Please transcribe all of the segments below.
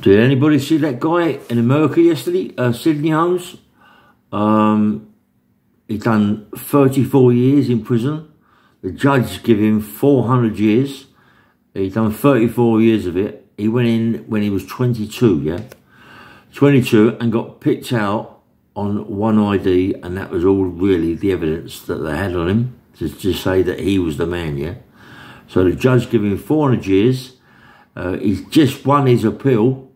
Did anybody see that guy in America yesterday, uh, Sidney Holmes? Um, he done 34 years in prison. The judge gave him 400 years. He done 34 years of it. He went in when he was 22, yeah? 22 and got picked out on one ID and that was all really the evidence that they had on him to, to say that he was the man, yeah? So the judge gave him 400 years. Uh, he's just won his appeal.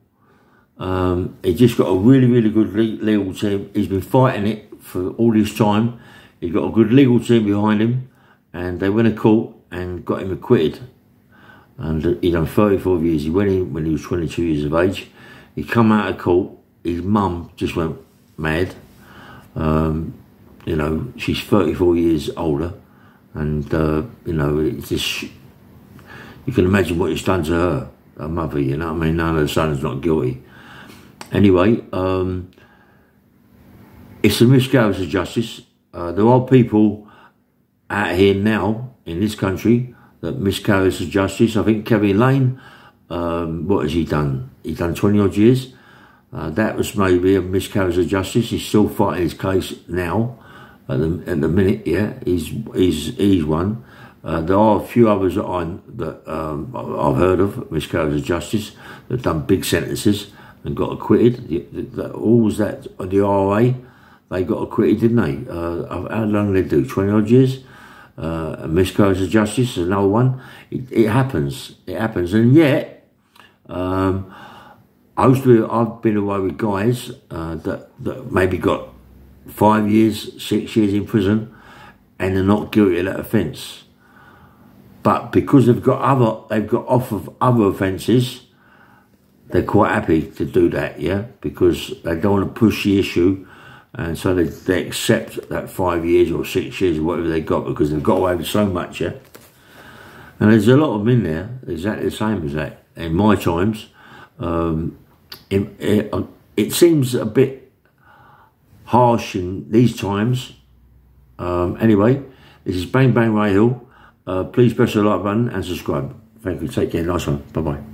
Um, just got a really, really good legal team. He's been fighting it for all this time. He's got a good legal team behind him and they went to court and got him acquitted. And he done 34 years. He went in when he was 22 years of age. He come out of court. His mum just went mad. Um, you know, she's 34 years older. And, uh, you know, it's just, you can imagine what it's done to her, her mother, you know what I mean? Of the is not guilty. Anyway, um, it's a miscarriage of justice. Uh, there are people out here now in this country that miscarries of justice. I think Kevin Lane, um, what has he done? He's done 20 odd years. Uh, that was maybe a miscarriage of justice. He's still fighting his case now. At the, at the minute, yeah, he's he's he's one. Uh, there are a few others that, I, that um, I've heard of miscarriage of justice that have done big sentences and got acquitted. The, the, the, all was that the RA, they got acquitted, didn't they? Uh, how long did they do? Twenty odd years uh, miscarriage of justice is another one. It, it, happens. It happens. And yet, um, I used to be, I've been away with guys uh, that, that maybe got five years, six years in prison and they're not guilty of that offence. But because they've got other, they've got off of other offences, they're quite happy to do that, yeah, because they don't want to push the issue and so they, they accept that five years or six years or whatever they got because they've got away with so much, yeah? And there's a lot of them in there, exactly the same as that. In my times, um, it, it, it, seems a bit harsh in these times. Um, anyway, this is Bang Bang Ray Hill. Uh, please press the like button and subscribe. Thank you. Take care. Nice one. Bye bye.